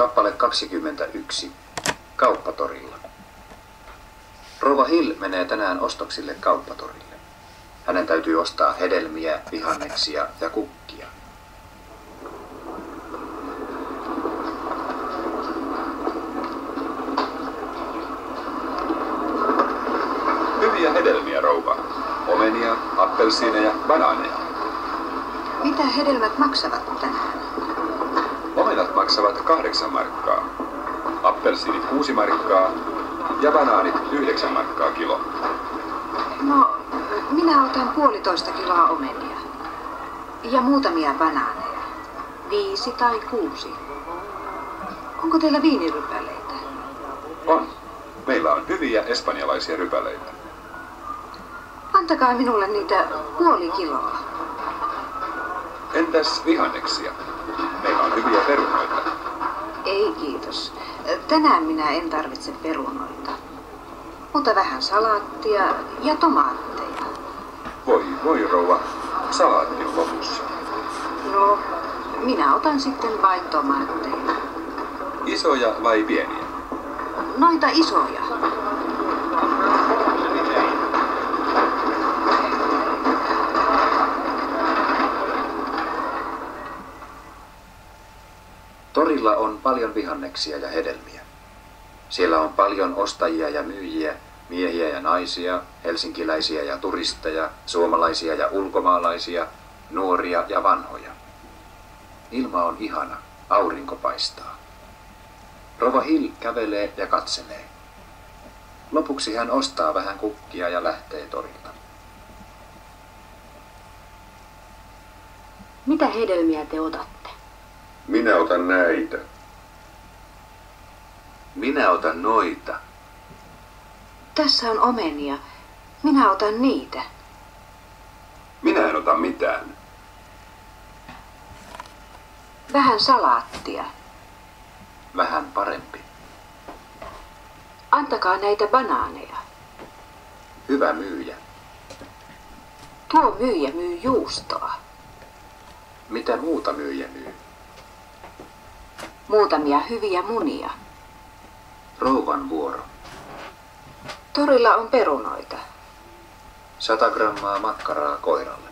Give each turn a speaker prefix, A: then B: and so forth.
A: Kappale 21. Kauppatorilla. Rova Hill menee tänään ostoksille kauppatorille. Hänen täytyy ostaa hedelmiä, vihanneksia ja kukkia.
B: Hyviä hedelmiä, rouva. Omenia, appelsiineja, banaaneja.
C: Mitä hedelmät maksavat tänään?
B: Omenat maksavat kahdeksan markkaa. Appelsiinit kuusi markkaa ja banaanit yhdeksän markkaa kilo.
C: No, minä otan puolitoista kiloa omenia. Ja muutamia banaaneja. Viisi tai kuusi. Onko teillä viinirypäleitä?
B: On. Meillä on hyviä espanjalaisia rypäleitä.
C: Antakaa minulle niitä puoli kiloa.
B: Entäs vihanneksia? Meillä on hyviä perunoita.
C: Ei kiitos. Tänään minä en tarvitse perunoita. Mutta vähän salaattia ja tomaatteja.
B: Voi, voi rouva. Salaatti on lopussa.
C: No, minä otan sitten vain tomaatteja.
B: Isoja vai pieniä?
C: Noita isoja.
A: Torilla on paljon vihanneksia ja hedelmiä. Siellä on paljon ostajia ja myyjiä, miehiä ja naisia, helsinkiläisiä ja turisteja, suomalaisia ja ulkomaalaisia, nuoria ja vanhoja. Ilma on ihana, aurinko paistaa. Rova Hill kävelee ja katselee. Lopuksi hän ostaa vähän kukkia ja lähtee torilta.
D: Mitä hedelmiä te otatte?
B: Minä otan näitä.
A: Minä otan noita.
C: Tässä on omenia. Minä otan niitä.
B: Minä en ota mitään.
C: Vähän salaattia.
A: Vähän parempi.
C: Antakaa näitä banaaneja.
A: Hyvä myyjä.
C: Tuo myyjä myy juustoa.
A: Mitä muuta myyjä myy?
C: Muutamia hyviä munia.
A: Rouvan vuoro.
C: Torilla on perunoita.
A: 100 grammaa makkaraa koiralle.